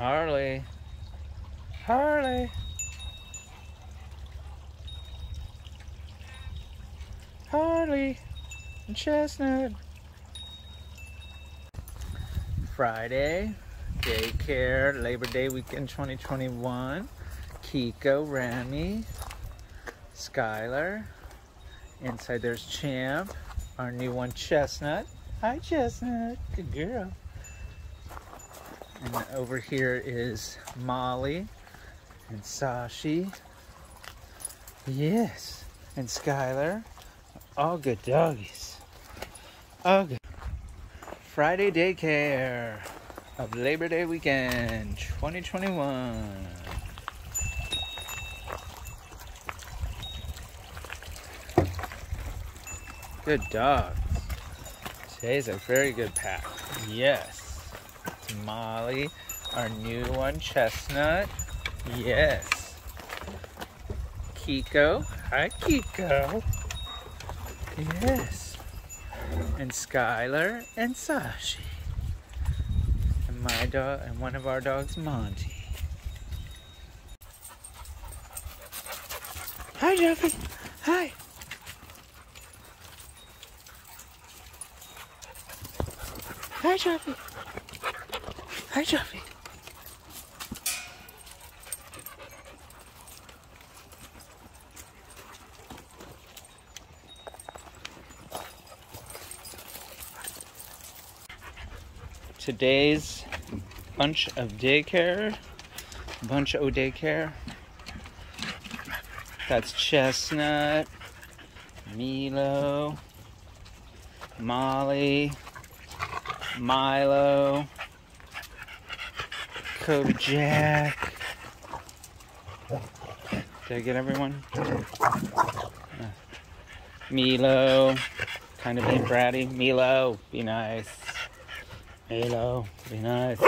Harley. Harley. Harley and Chestnut. Friday, daycare, Labor Day weekend 2021. Kiko, Remy, Skylar. Inside there's Champ, our new one, Chestnut. Hi, Chestnut. Good girl. And over here is Molly and Sashi. Yes. And Skylar. All good doggies. All good. Friday daycare of Labor Day weekend 2021. Good dogs. Today's a very good pack. Yes. Molly, our new one, Chestnut. Yes. Kiko. Hi, Kiko. Yes. And Skylar and Sashi. And my dog and one of our dogs, Monty. Hi, Jeffy. Hi. Hi, Jeffy. Hi, Jeffy. Today's bunch of daycare, bunch of daycare. That's Chestnut, Milo, Molly, Milo, Kobe Jack. Did I get everyone? Uh, Milo, kind of being bratty. Milo, be nice. Milo, be nice.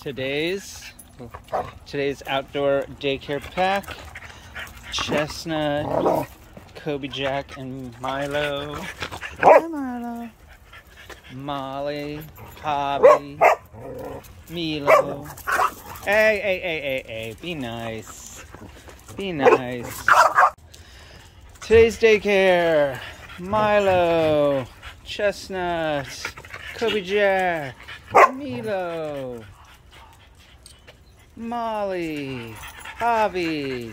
Today's today's outdoor daycare pack. Chestnut, Kobe Jack and Milo. Hi, Milo. Molly, Hobby, Milo. Hey, hey, hey, hey, hey, be nice. Be nice. Today's daycare Milo, Chestnut, Kobe Jack, Milo, Molly, Hobby.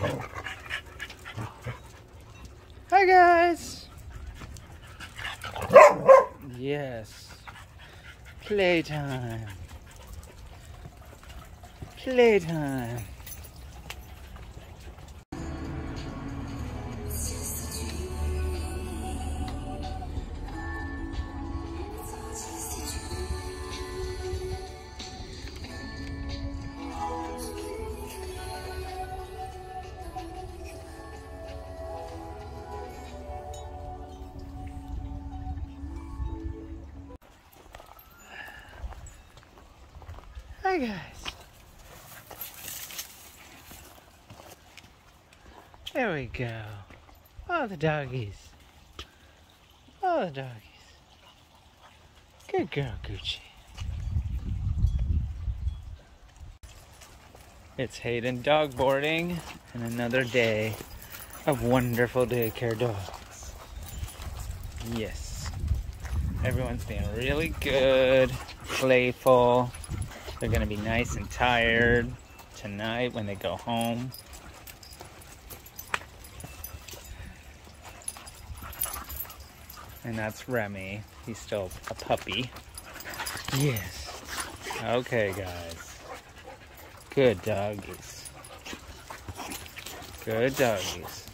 Hi guys. Yes. Playtime. Playtime. Guys. There we go. All the doggies. All the doggies. Good girl, Gucci. It's Hayden dog boarding and another day of wonderful daycare dogs. Yes. Everyone's being really good, playful. They're gonna be nice and tired tonight when they go home. And that's Remy. He's still a puppy. Yes. Okay, guys. Good doggies. Good doggies.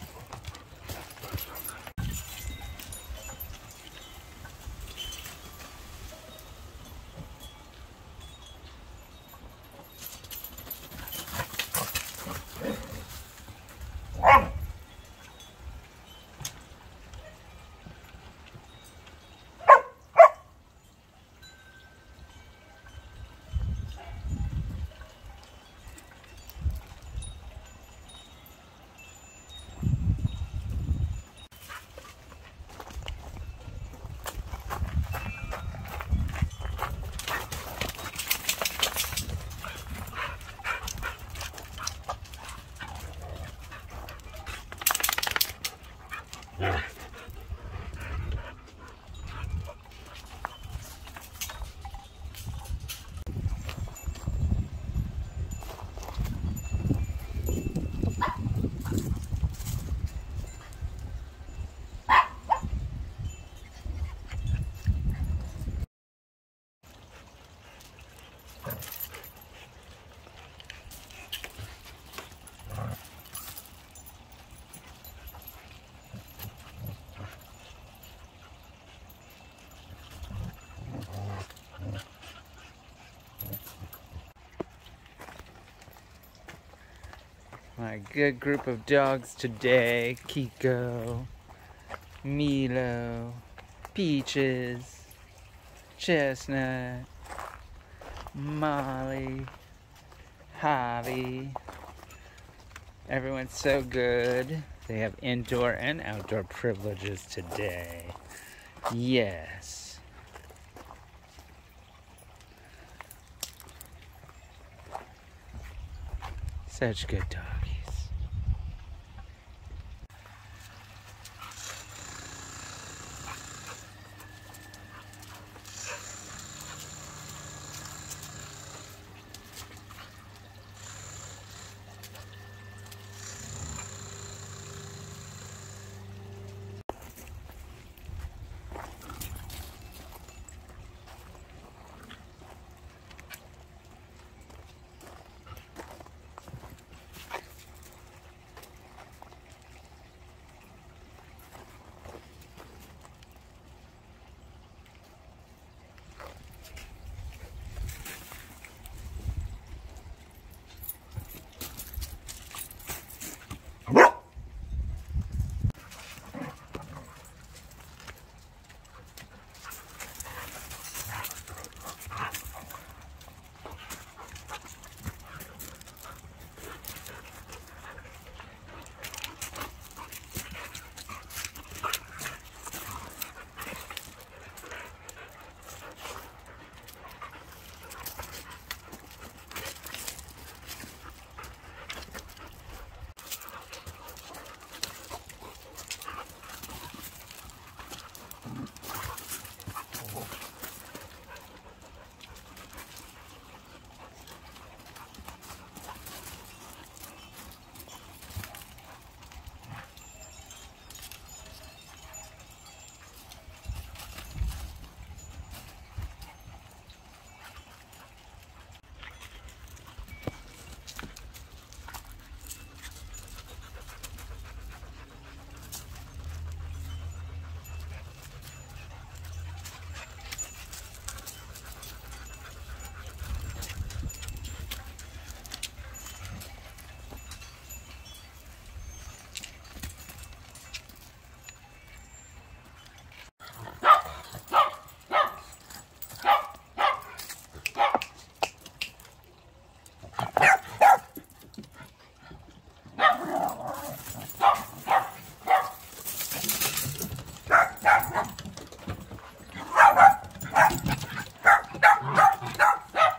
Yeah. My good group of dogs today. Kiko, Milo, Peaches, Chestnut, Molly, Javi. Everyone's so good. They have indoor and outdoor privileges today. Yes. Such good dogs.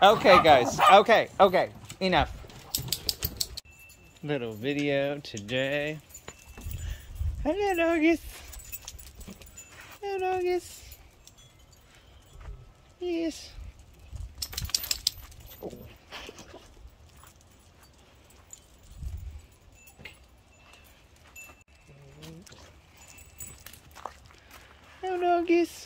Okay, guys. Okay, okay. Enough. Little video today. Hello, doggies. Hello, doggies. Yes. Hello, doggies.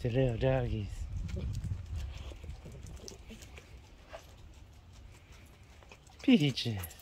It's the little doggies. Peaches.